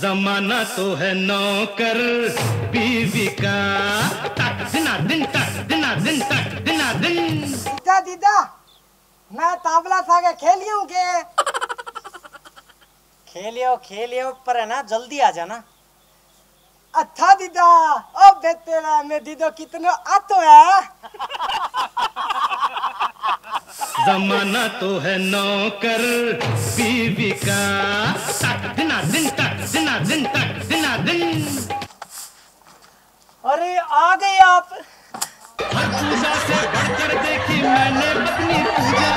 जमाना तो है नौकर बीवी का तक। दिना दिन तक दिना दिन तक दिना दिन। दीदा दीदा मैं ताबला सागे खेलियो के। खेलियो खेलियो पर है ना जल्दी आ जाना। अच्छा दीदा ओ बेतेरा में दीदो कितनो आतो है। जमाना तो है नौकर बीवी का तक दिना दिन तक दिना दिन तक दिना दिन। अरे आ गए आप। हर पूजा से बढ़कर देखी मैंने पत्नी पूजा।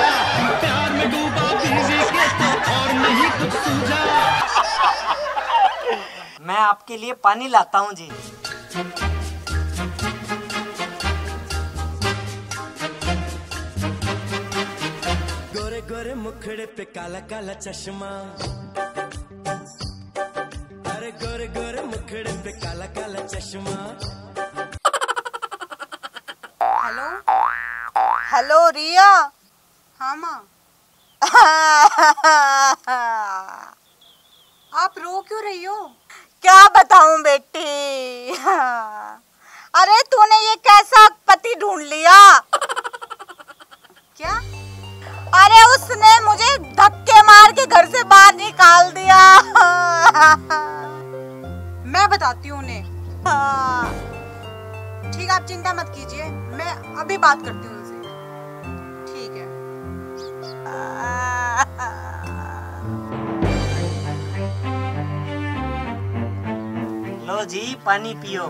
प्यार में डूबा बीवी के तो और नहीं कुछ सूझा। मैं आपके लिए पानी लाता हूँ जी। गोरे गोरे मुखड़े पे काला काला चश्मा। गोरे पे काला काला चश्मा। हेलो? हेलो रिया? हाँ माँ। आप रो क्यों रही हो? क्या बताऊँ बेटी? आप चिंता मत कीजिए मैं अभी बात करती हूँ उनसे। ठीक है। लो जी पानी पियो।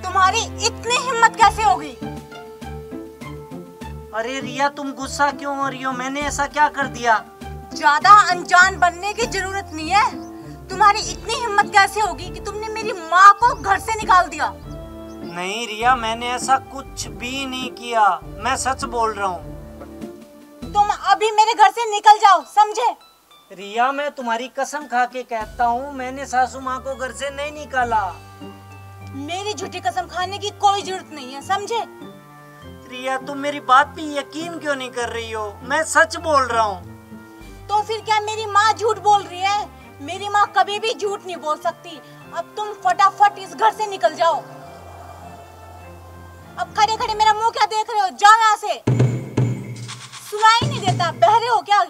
तुम्हारी इतनी हिम्मत कैसे होगी अरे रिया तुम गुस्सा क्यों हो रही हो? मैंने ऐसा क्या कर दिया? ज़्यादा अनजान बनने की ज़रूरत नहीं है। तुम्हारी इतनी हिम्मत कैसे होगी कि तुमने मेरी माँ को घर से निकाल दिया। नहीं रिया मैंने ऐसा कुछ भी नहीं किया। मैं सच बोल रहा हूँ। तुम अभी मेरे घर से निकल जाओ समझे? रिया मैं तुम्हारी कसम खा के कहता हूँ मैंने सासू माँ को घर से नहीं निकाला। मेरी झूठी कसम खाने की कोई ज़रूरत नहीं है समझे? रिया तुम मेरी बात पे यकीन क्यों नहीं कर रही हो? मैं सच बोल रहा हूँ। तो फिर क्या मेरी माँ झूठ बोल रही है? मेरी माँ कभी भी झूठ नहीं बोल सकती। अब तुम फटाफट इस घर से निकल जाओ। अब खड़े खड़े मेरा मुँह क्या देख रहे हो? जाओ यहाँ से। सुनाई नहीं देता बहरे हो क्या?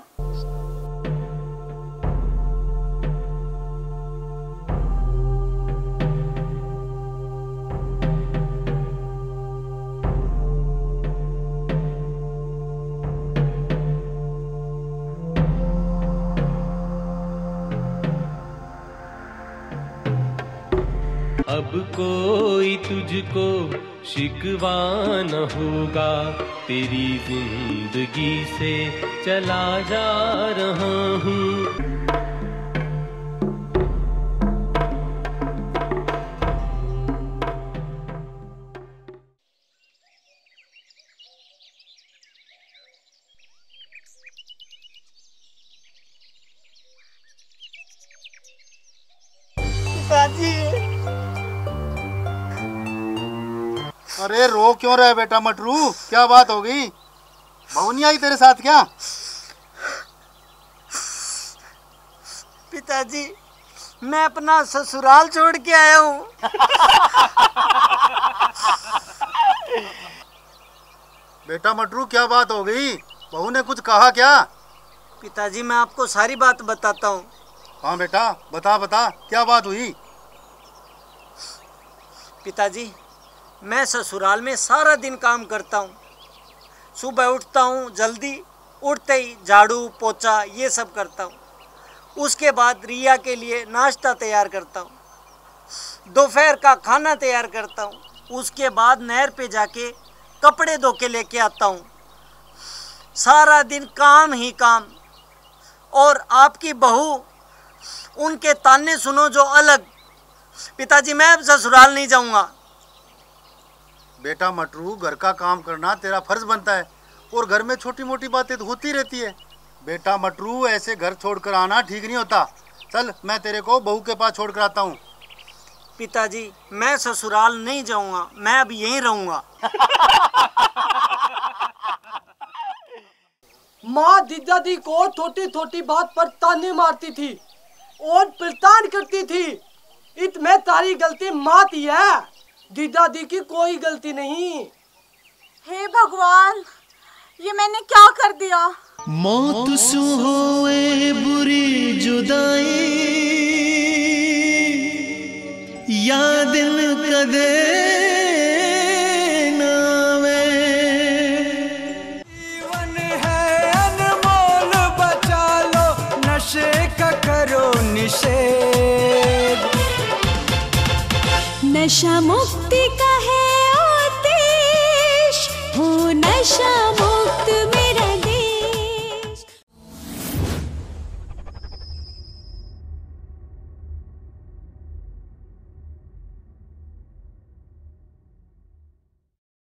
कोई तुझको शिकवा न होगा। तेरी ज़िंदगी से चला जा रहा हूँ। अरे रो क्यों रहा है बेटा मटरू? क्या बात हो गई? बहू नहीं आई तेरे साथ क्या? पिताजी मैं अपना ससुराल छोड़ के आया हूँ। बेटा मटरू क्या बात हो गई? बहू ने कुछ कहा क्या? पिताजी मैं आपको सारी बात बताता हूँ। हाँ बेटा बता बता क्या बात हुई? पिताजी मैं ससुराल में सारा दिन काम करता हूँ। सुबह उठता हूँ, जल्दी उठते ही झाड़ू, पोछा, ये सब करता हूँ। उसके बाद रिया के लिए नाश्ता तैयार करता हूँ। दोपहर का खाना तैयार करता हूँ। उसके बाद नहर पे जाके कपड़े धो के लेके आता हूँ। सारा दिन काम ही काम। और आपकी बहू, उनके ताने सुनो जो अलग। पिताजी, मैं अब ससुराल नहीं जाऊँगा। बेटा मटरू घर का काम करना तेरा फ़र्ज़ बनता है। और घर में छोटी मोटी बातें तो होती रहती है। बेटा मटरू ऐसे घर छोड़कर आना ठीक नहीं होता। चल मैं तेरे को बहू के पास छोड़ कर आता हूँ। पिताजी मैं ससुराल नहीं जाऊँगा मैं अब यहीं रहूँगा। माँ दीदा दी को छोटी छोटी बात पर ताने मारती थी और परेशान करती थी। इत में तारी गलती माँ की है। दीदा दी की कोई गलती नहीं। हे भगवान ये मैंने क्या कर दिया? मौत सु होए बुरी जुदाई। या दिल कदे नावे जीवन है अनमोल बचा लो नशे का करो निषेध। नशा मुक्ति का है आतिश हो नशा मुक्त